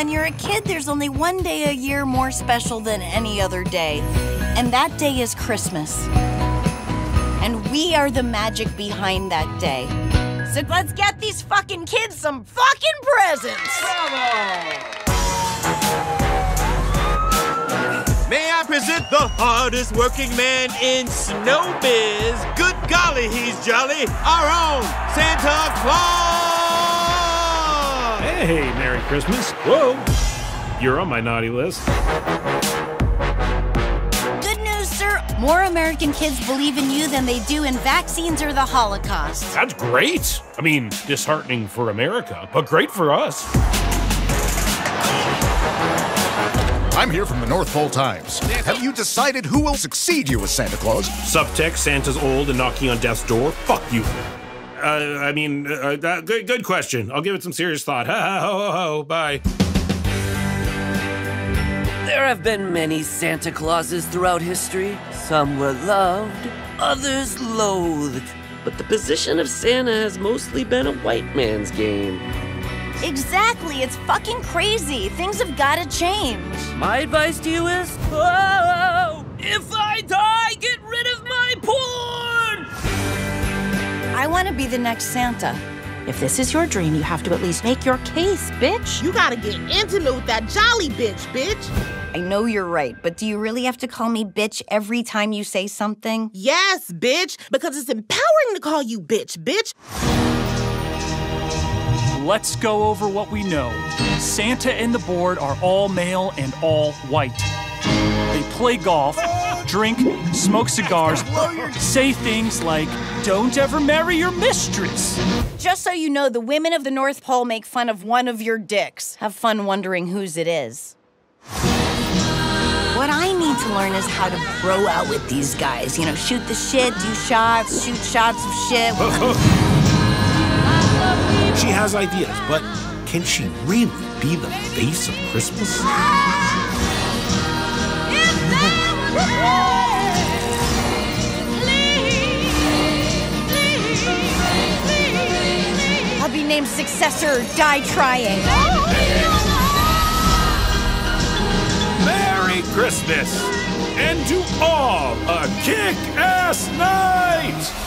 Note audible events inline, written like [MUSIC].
When you're a kid, there's only one day a year more special than any other day, and that day is Christmas. And we are the magic behind that day. So let's get these fucking kids some fucking presents! Bravo! May I present the hardest working man in snowbiz? Good golly, he's jolly. Our own Santa Claus! Hey, Merry Christmas. Whoa. You're on my naughty list. Good news, sir. More American kids believe in you than they do in vaccines or the Holocaust. That's great. I mean, disheartening for America, but great for us. I'm here from the North Pole Times. Have you decided who will succeed you as Santa Claus? Subtext Santa's old and knocking on death's door. Fuck you. Uh, I mean, uh, uh, good, good question. I'll give it some serious thought. [LAUGHS] Ha ha ho ho ho. Bye. There have been many Santa Clauses throughout history. Some were loved, others loathed. But the position of Santa has mostly been a white man's game. Exactly, it's fucking crazy. Things have gotta change. My advice to you is I wanna be the next Santa. If this is your dream, you have to at least make your case, bitch. You gotta get intimate with that jolly bitch, bitch. I know you're right, but do you really have to call me bitch every time you say something? Yes, bitch, because it's empowering to call you bitch, bitch. Let's go over what we know. Santa and the board are all male and all white. They play golf, drink, smoke cigars, say things like, don't ever marry your mistress. Just so you know, the women of the North Pole make fun of one of your dicks. Have fun wondering whose it is. What I need to learn is how to bro out with these guys. You know, shoot the shit, do shots, shoot shots of shit. She has ideas, but can she really be the face of Christmas? I'll be named successor, die trying. Merry Christmas! And to all, a kick ass night!